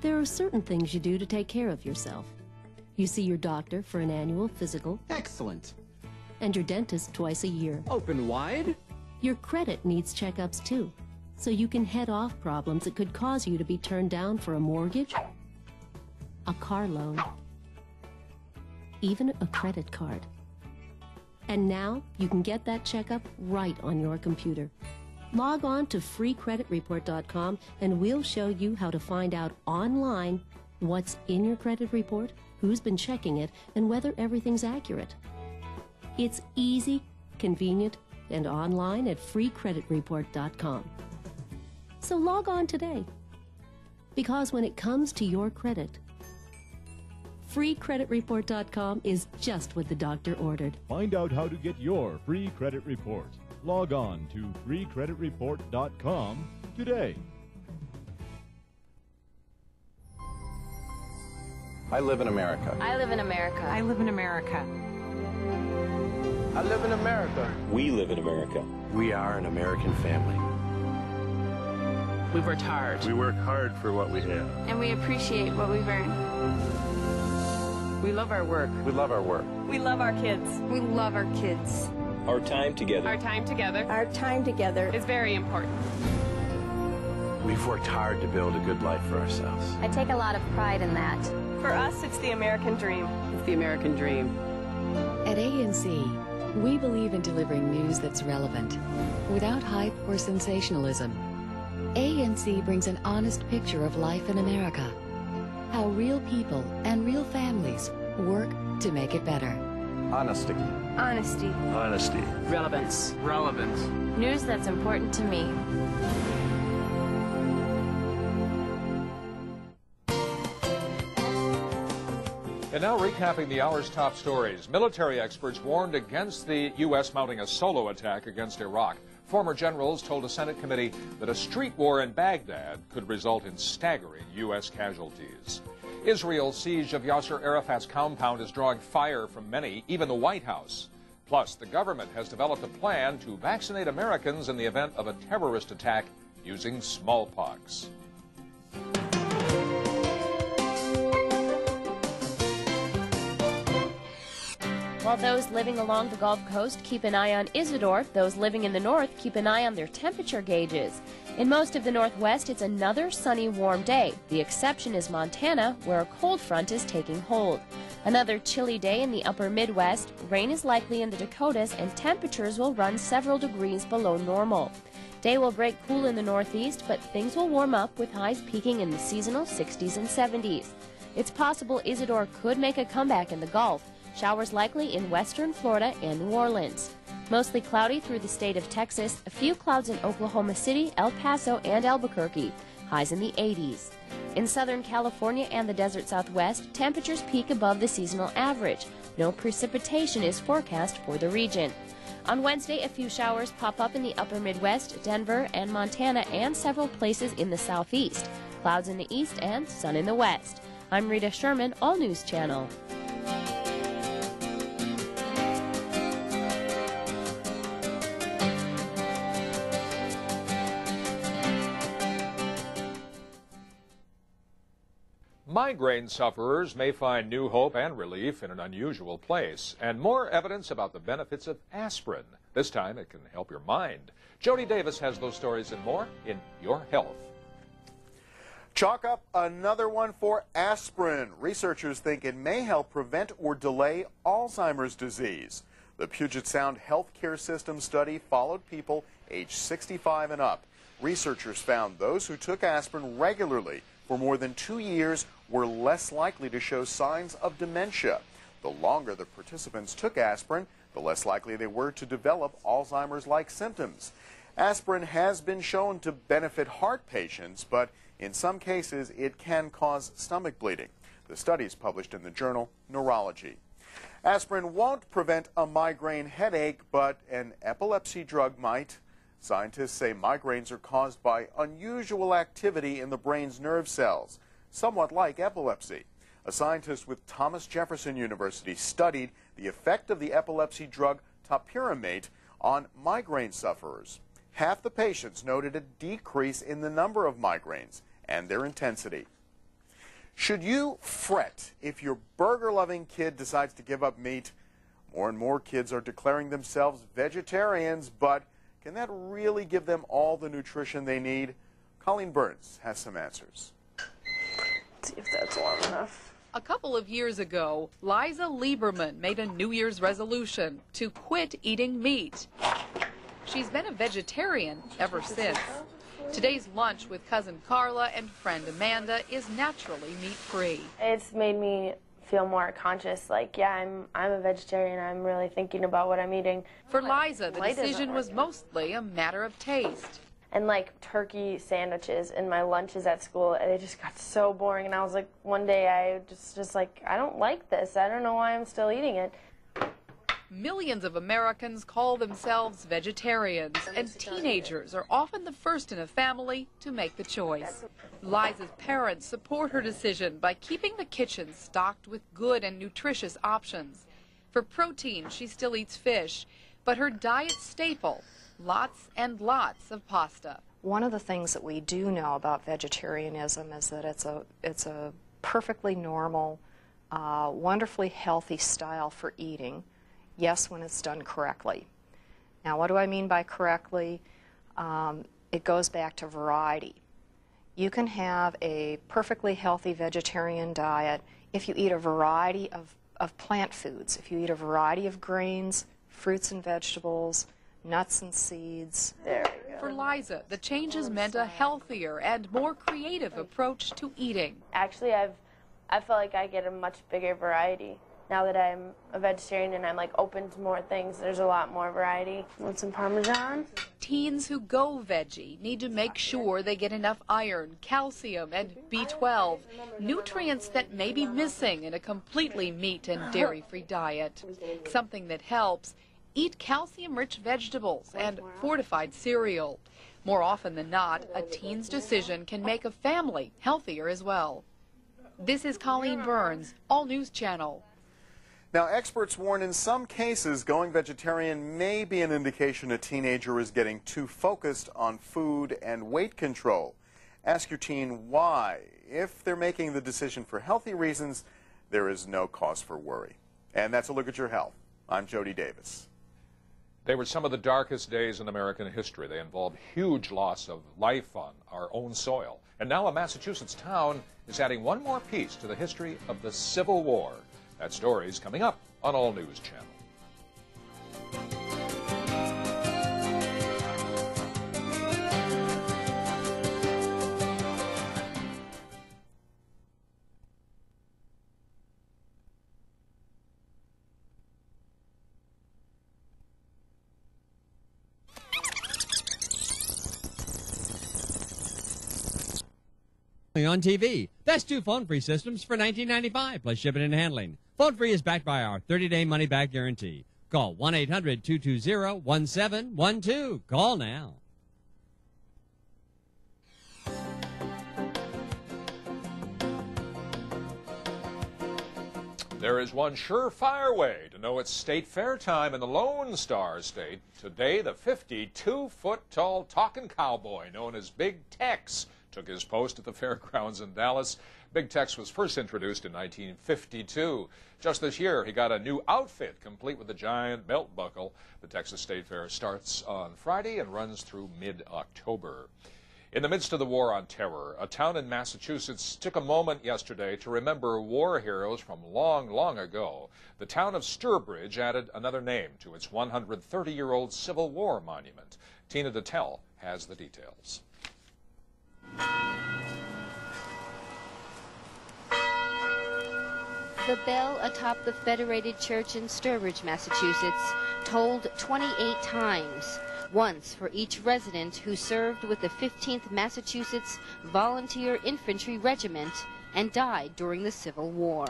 There are certain things you do to take care of yourself. You see your doctor for an annual physical Excellent. and your dentist twice a year. Open wide. Your credit needs checkups too, so you can head off problems that could cause you to be turned down for a mortgage, a car loan, even a credit card. And now you can get that checkup right on your computer. Log on to freecreditreport.com and we'll show you how to find out online what's in your credit report, who's been checking it, and whether everything's accurate. It's easy, convenient, and online at freecreditreport.com. So log on today. Because when it comes to your credit, freecreditreport.com is just what the doctor ordered. Find out how to get your free credit report. Log on to freecreditreport.com today. I live in America. I live in America. I live in America. I live in America. We live in America. We are an American family. We've worked hard. We work hard for what we have. And we appreciate what we've earned. We love our work. We love our work. We love our kids. We love our kids. Our time together. Our time together Our time together is very important. We've worked hard to build a good life for ourselves. I take a lot of pride in that. For us, it's the American dream. It's the American dream. At ANC, we believe in delivering news that's relevant, without hype or sensationalism. ANC brings an honest picture of life in America, how real people and real families work to make it better. Honesty. Honesty. Honesty. Relevance. Relevance. News that's important to me. And now recapping the hour's top stories. Military experts warned against the U.S. mounting a solo attack against Iraq. Former generals told a Senate committee that a street war in Baghdad could result in staggering U.S. casualties. Israel's siege of Yasser Arafat's compound is drawing fire from many, even the White House. Plus, the government has developed a plan to vaccinate Americans in the event of a terrorist attack using smallpox. While those living along the Gulf Coast keep an eye on Isidore, those living in the north keep an eye on their temperature gauges. In most of the northwest, it's another sunny, warm day. The exception is Montana, where a cold front is taking hold. Another chilly day in the upper Midwest, rain is likely in the Dakotas, and temperatures will run several degrees below normal. Day will break cool in the northeast, but things will warm up with highs peaking in the seasonal 60s and 70s. It's possible Isidore could make a comeback in the Gulf. Showers likely in western Florida and New Orleans. Mostly cloudy through the state of Texas, a few clouds in Oklahoma City, El Paso, and Albuquerque. Highs in the 80s. In Southern California and the desert southwest, temperatures peak above the seasonal average. No precipitation is forecast for the region. On Wednesday, a few showers pop up in the upper Midwest, Denver, and Montana, and several places in the southeast. Clouds in the east and sun in the west. I'm Rita Sherman, All News Channel. Migraine sufferers may find new hope and relief in an unusual place, and more evidence about the benefits of aspirin. This time it can help your mind. Jody Davis has those stories and more in Your Health. Chalk up another one for aspirin. Researchers think it may help prevent or delay Alzheimer's disease. The Puget Sound Healthcare System study followed people age 65 and up. Researchers found those who took aspirin regularly for more than two years were less likely to show signs of dementia. The longer the participants took aspirin, the less likely they were to develop Alzheimer's-like symptoms. Aspirin has been shown to benefit heart patients, but in some cases it can cause stomach bleeding. The study is published in the journal Neurology. Aspirin won't prevent a migraine headache, but an epilepsy drug might. Scientists say migraines are caused by unusual activity in the brain's nerve cells, somewhat like epilepsy. A scientist with Thomas Jefferson University studied the effect of the epilepsy drug topiramate on migraine sufferers. Half the patients noted a decrease in the number of migraines and their intensity. Should you fret if your burger loving kid decides to give up meat? More and more kids are declaring themselves vegetarians, but can that really give them all the nutrition they need? Colleen Burns has some answers. Let's see if that's long enough. A couple of years ago, Liza Lieberman made a New Year's resolution to quit eating meat. She's been a vegetarian ever since. Today's lunch with cousin Carla and friend Amanda is naturally meat-free. It's made me feel more conscious like yeah i'm i'm a vegetarian i'm really thinking about what i'm eating. For liza the decision was mostly a matter of taste. And like turkey sandwiches and my lunches at school they just got so boring and i was like one day i just just like i don't like this i don't know why i'm still eating it Millions of Americans call themselves vegetarians, and teenagers are often the first in a family to make the choice. Liza's parents support her decision by keeping the kitchen stocked with good and nutritious options. For protein, she still eats fish, but her diet staple, lots and lots of pasta. One of the things that we do know about vegetarianism is that it's a, it's a perfectly normal, uh, wonderfully healthy style for eating yes when it's done correctly. Now, what do I mean by correctly? Um, it goes back to variety. You can have a perfectly healthy vegetarian diet if you eat a variety of, of plant foods, if you eat a variety of grains, fruits and vegetables, nuts and seeds. There we go. For Liza, the changes meant a healthier and more creative approach to eating. Actually, I've I feel like I get a much bigger variety now that I'm a vegetarian and I'm like open to more things, there's a lot more variety. Want some Parmesan? Teens who go veggie need to make sure they get enough iron, calcium, and B12, nutrients that may be missing in a completely meat and dairy-free diet. Something that helps, eat calcium-rich vegetables and fortified cereal. More often than not, a teen's decision can make a family healthier as well. This is Colleen Burns, All News Channel. Now, experts warn in some cases going vegetarian may be an indication a teenager is getting too focused on food and weight control. Ask your teen why. If they're making the decision for healthy reasons, there is no cause for worry. And that's a look at your health. I'm Jody Davis. They were some of the darkest days in American history. They involved huge loss of life on our own soil. And now a Massachusetts town is adding one more piece to the history of the Civil War. That story is coming up on All News Channel. on TV. That's two phone free systems for $19.95 plus shipping and handling. Phone free is backed by our 30 day money back guarantee. Call 1 800 220 1712. Call now. There is one surefire way to know it's state fair time in the Lone Star State. Today, the 52 foot tall talking cowboy known as Big Tex took his post at the fairgrounds in Dallas. Big Tex was first introduced in 1952. Just this year, he got a new outfit complete with a giant belt buckle. The Texas State Fair starts on Friday and runs through mid-October. In the midst of the war on terror, a town in Massachusetts took a moment yesterday to remember war heroes from long, long ago. The town of Sturbridge added another name to its 130-year-old Civil War monument. Tina Detel has the details. The bell atop the Federated Church in Sturbridge, Massachusetts, tolled 28 times, once for each resident who served with the 15th Massachusetts Volunteer Infantry Regiment and died during the Civil War.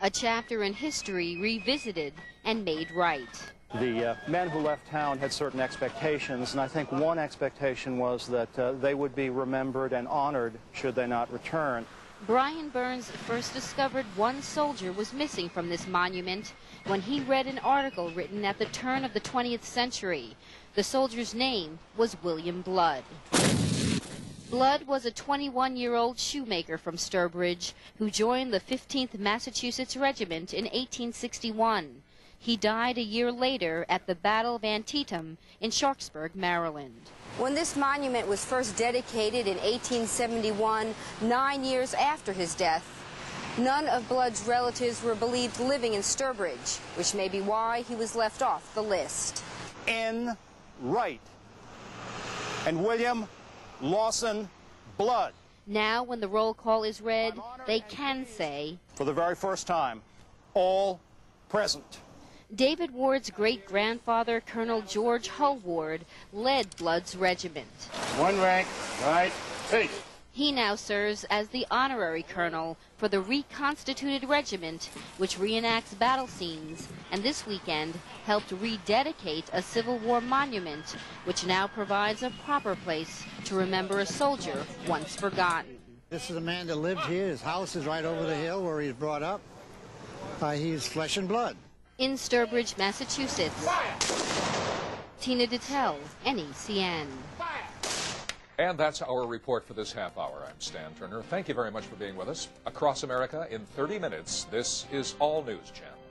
A chapter in history revisited and made right. The uh, men who left town had certain expectations, and I think one expectation was that uh, they would be remembered and honored should they not return. Brian Burns first discovered one soldier was missing from this monument when he read an article written at the turn of the 20th century. The soldier's name was William Blood. Blood was a 21 year old shoemaker from Sturbridge who joined the 15th Massachusetts Regiment in 1861. He died a year later at the Battle of Antietam in Sharpsburg, Maryland. When this monument was first dedicated in 1871, nine years after his death, none of Blood's relatives were believed living in Sturbridge, which may be why he was left off the list. N. Wright and William Lawson Blood. Now, when the roll call is read, they can say, For the very first time, all present. David Ward's great grandfather, Colonel George Hull Ward, led Blood's regiment. One rank, right, peace. He now serves as the honorary colonel for the reconstituted regiment, which reenacts battle scenes, and this weekend helped rededicate a Civil War monument, which now provides a proper place to remember a soldier once forgotten. This is a man that lived here. His house is right over the hill where he's brought up. Uh, he's flesh and blood. In Sturbridge, Massachusetts, Tina Detel, NECN. And that's our report for this half hour. I'm Stan Turner. Thank you very much for being with us. Across America in 30 minutes, this is All News Channel.